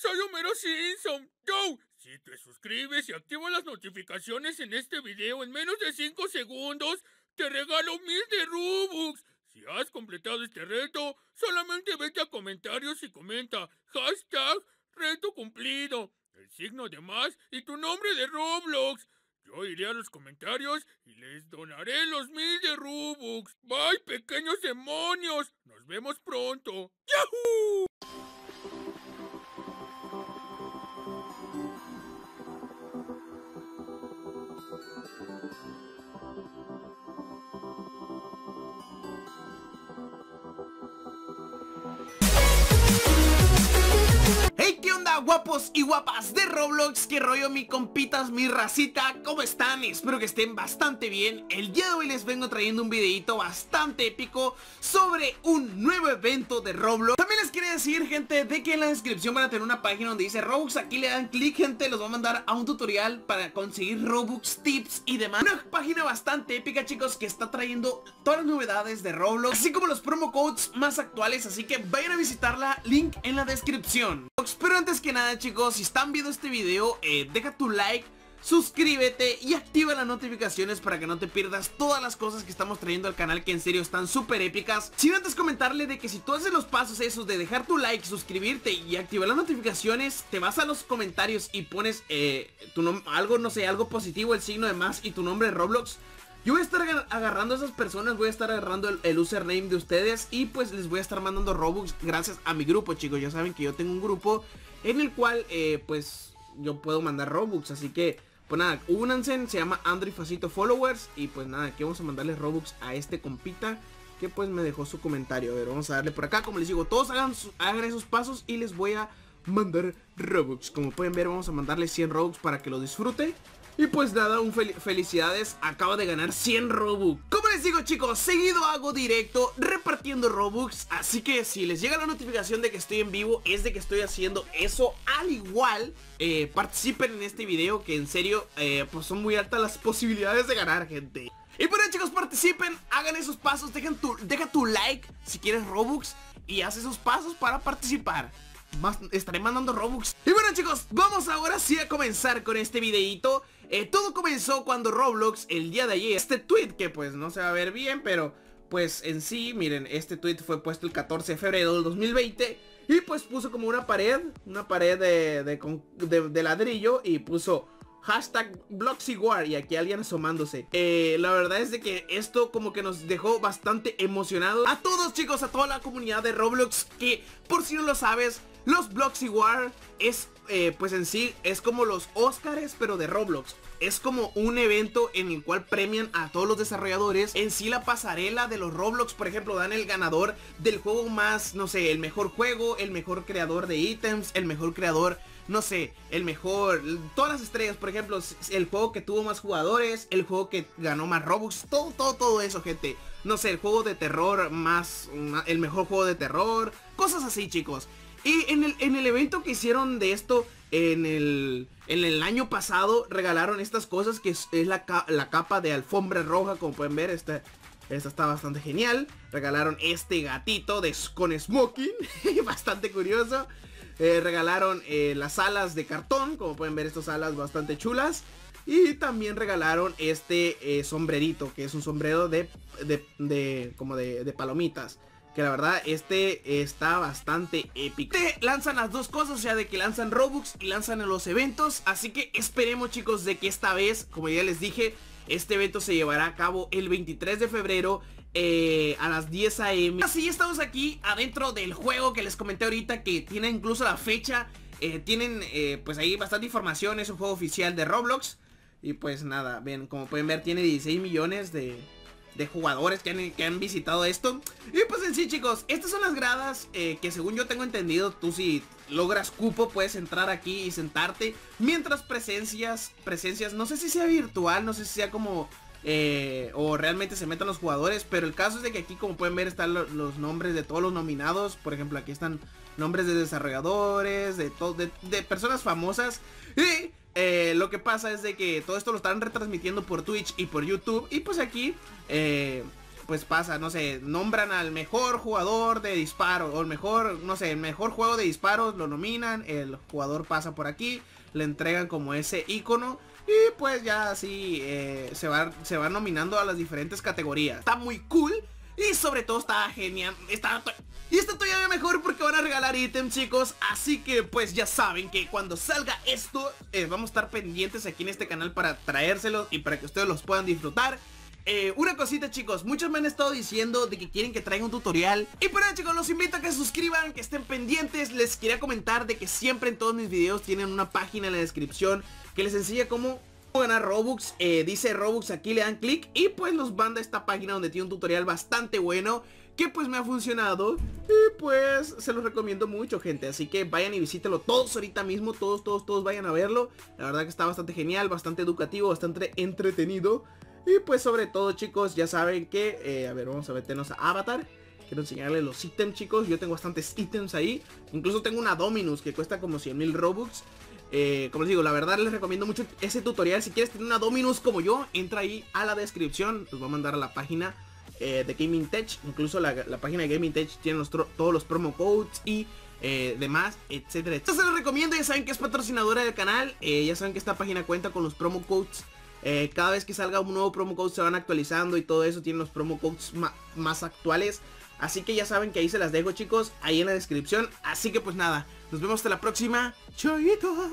soy Homero Simpson. Yo, si te suscribes y activas las notificaciones en este video en menos de 5 segundos, te regalo mil de Robux. Si has completado este reto, solamente vete a comentarios y comenta hashtag reto cumplido, el signo de más y tu nombre de Roblox. Yo iré a los comentarios y les donaré los mil de Robux. Bye, pequeños demonios. Nos vemos pronto. ¡Yahoo! Guapos y guapas de Roblox, qué rollo mi compitas, mi racita, ¿cómo están? Espero que estén bastante bien. El día de hoy les vengo trayendo un videito bastante épico sobre un nuevo evento de Roblox. También les quería decir gente de que en la descripción van a tener una página donde dice Robux. Aquí le dan clic gente, los va a mandar a un tutorial para conseguir Robux, tips y demás. Una página bastante épica chicos que está trayendo todas las novedades de Roblox Así como los promo codes más actuales, así que vayan a visitarla, link en la descripción. Pero antes que nada chicos, si están viendo este video, eh, deja tu like Suscríbete y activa las notificaciones para que no te pierdas todas las cosas que estamos trayendo al canal que en serio están súper épicas. Sin antes comentarle de que si tú haces los pasos esos de dejar tu like, suscribirte y activar las notificaciones Te vas a los comentarios y pones eh, tu algo, no sé, algo positivo, el signo de más y tu nombre Roblox yo voy a estar agarrando a esas personas, voy a estar agarrando el, username de ustedes y pues les voy a estar mandando Robux gracias a mi grupo, chicos. Ya saben que yo tengo un grupo en el cual eh, pues yo puedo mandar Robux, así que pues nada, únanse, se llama Android Facito Followers y pues nada, aquí vamos a mandarle Robux a este compita que pues me dejó su comentario. A ver, vamos a darle por acá, como les digo, todos hagan, hagan esos pasos y les voy a mandar Robux. Como pueden ver, vamos a mandarle 100 Robux para que lo disfrute. Y pues nada, un felicidades, acaba de ganar 100 Robux. Como les digo chicos, seguido hago directo repartiendo Robux. Así que si les llega la notificación de que estoy en vivo Es de que estoy haciendo eso. Al igual, eh, participen en este video Que en serio, eh, pues son muy altas las posibilidades de ganar gente. Y bueno chicos, participen, hagan esos pasos, dejen tu, deja tu like si quieres Robux y haz esos pasos para participar. Más, estaré mandando Robux. Y bueno chicos, vamos ahora sí a comenzar con este videito eh, Todo comenzó cuando Roblox el día de ayer Este tweet que pues no se va a ver bien pero pues en sí, miren, este tweet fue puesto el 14 de febrero del 2020 Y pues puso como una pared, una pared de, de ladrillo y puso Hashtag Bloxywar y aquí alguien asomándose. Eh, La verdad es de que esto como que nos dejó bastante emocionados. A todos chicos, a toda la comunidad de Roblox Que por si no lo sabes Los Bloxywar es eh, pues en sí es como los Oscars pero de Roblox. Es como un evento en el cual premian a todos los desarrolladores. En sí la pasarela de los Roblox, por ejemplo, dan el ganador del juego más, no sé, el mejor juego, el mejor creador de ítems, el mejor creador no sé, el mejor, todas las estrellas, por ejemplo, el juego que tuvo más jugadores, el juego que ganó más Robux, todo, todo, todo eso, gente. No sé, el juego de terror más, el mejor juego de terror, cosas así, chicos. Y en el, en el evento que hicieron de esto, en el, en el año pasado, regalaron estas cosas que es, la, la, capa de alfombra roja, como pueden ver, esta, esta está bastante genial. Regalaron este gatito de, con smoking, bastante curioso. Eh, regalaron eh, las alas de cartón, como pueden ver estas alas bastante chulas. Y también regalaron este eh, sombrerito, que es un sombrero de, de, como de, palomitas. Que la verdad, este está bastante épico. Te lanzan las dos cosas, o sea, de que lanzan Robux y lanzan los eventos. Así que esperemos chicos de que esta vez, como ya les dije, este evento se llevará a cabo el 23 de febrero eh, a las 10 am Así estamos aquí adentro del juego que les comenté ahorita que tiene incluso la fecha eh, Tienen eh, pues ahí bastante información, es un juego oficial de Roblox. Y pues nada, ven, como pueden ver tiene 16 millones de, de jugadores que han, que han, visitado esto. Y pues en sí chicos, estas son las gradas que según yo tengo entendido Tú si logras cupo puedes entrar aquí y sentarte. Mientras presencias, presencias, no sé si sea virtual, no sé si sea como eh, o realmente se metan los jugadores. Pero el caso es de que aquí como pueden ver están los nombres de todos los nominados. Por ejemplo aquí están nombres de desarrolladores, de, de, de personas famosas. Y eh, lo que pasa es de que todo esto lo están retransmitiendo por Twitch y por YouTube. Y pues aquí... Eh, pues pasa, no sé, nombran al mejor jugador de disparo o el mejor, no sé, el mejor juego de disparos, lo nominan, el jugador pasa por aquí, le entregan como ese icono y pues ya así eh, se, va, se va nominando a las diferentes categorías. Está muy cool y sobre todo está genial. Está, y está todavía mejor porque van a regalar ítems chicos Así que pues ya saben que cuando salga esto eh, Vamos a estar pendientes aquí en este canal para traérselos Y para que ustedes los puedan disfrutar eh, una cosita chicos, muchos me han estado diciendo de que quieren que traiga un tutorial. Y por eso chicos, los invito a que se suscriban, que estén pendientes. Les quería comentar de que siempre en todos mis videos tienen una página en la descripción Que les enseña cómo ganar Robux, eh, dice Robux aquí le dan clic y pues los manda esta página donde tiene un tutorial bastante bueno que pues me ha funcionado. Y pues se los recomiendo mucho gente. Así que vayan y visítenlo todos ahorita mismo. Todos todos todos vayan a verlo. La verdad que está bastante genial bastante educativo bastante entretenido y pues sobre todo chicos, ya saben que, eh, a ver, vamos a meternos a Avatar. Quiero enseñarles los ítems chicos, yo tengo bastantes ítems ahí. Incluso tengo una Dominus que cuesta como 100 mil Robux. Eh, como les digo, la verdad les recomiendo mucho ese tutorial. Si quieres tener una Dominus como yo, entra ahí a la descripción. Los voy a mandar a la página eh, de Gaming Tech. Incluso la, página de Gaming Tech tiene todos los promo codes y demás, etcétera. Esto se los recomiendo, ya saben que es patrocinadora del canal. ya saben que esta página cuenta con los promo codes eh, cada vez que salga un nuevo promo code se van actualizando y todo eso tiene los promo codes más actuales. Así que ya saben que ahí se las dejo chicos, ahí en la descripción. Así que pues nada, nos vemos hasta la próxima. Choito.